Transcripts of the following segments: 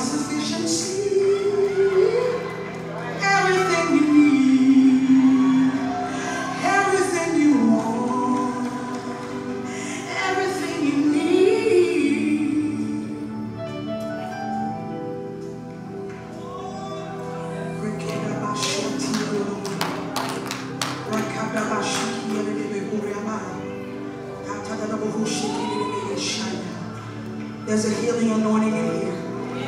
sufficiency, everything you need, everything you want, everything you need. There's a healing anointing in here.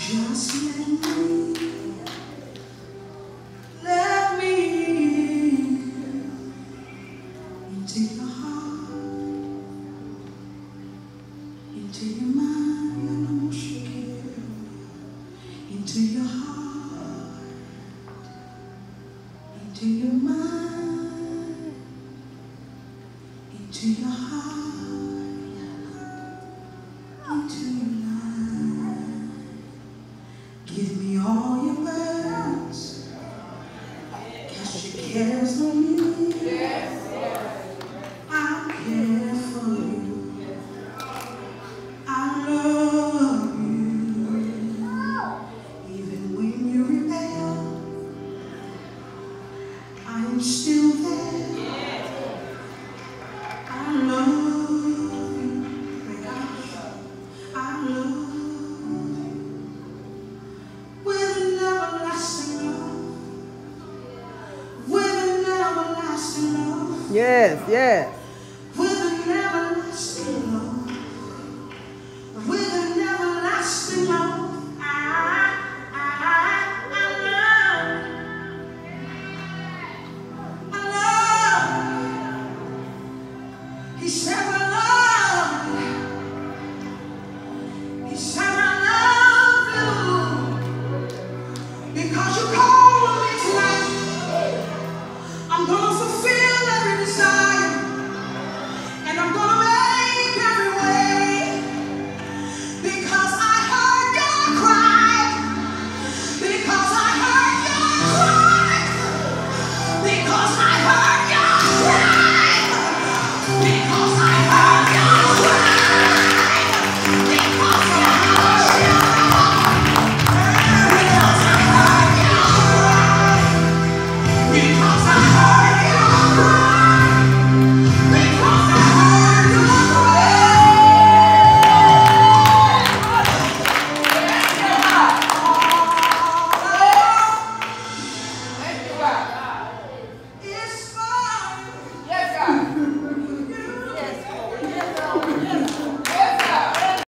Just let me Yes, yes.